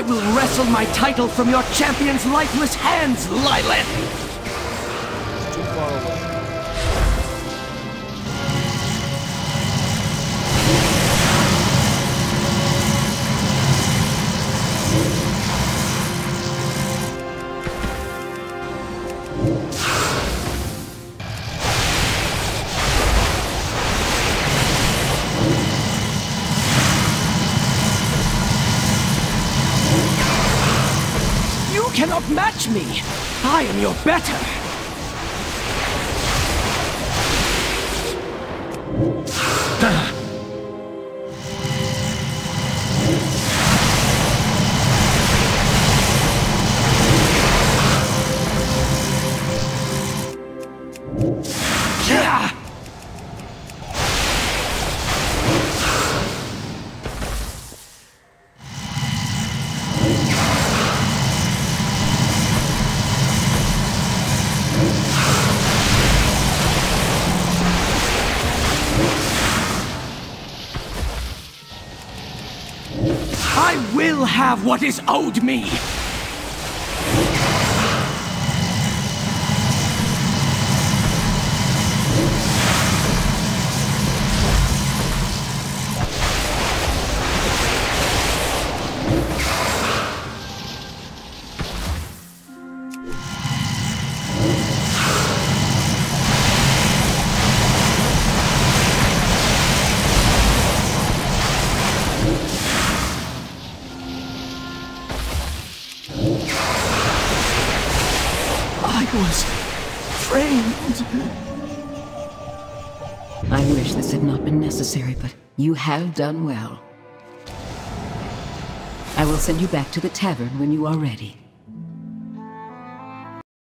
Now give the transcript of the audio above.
I will wrestle my title from your champion's lifeless hands, Lyleth! Too far away. Cannot match me! I am your better! I will have what is owed me! I was framed. I wish this had not been necessary, but you have done well. I will send you back to the tavern when you are ready.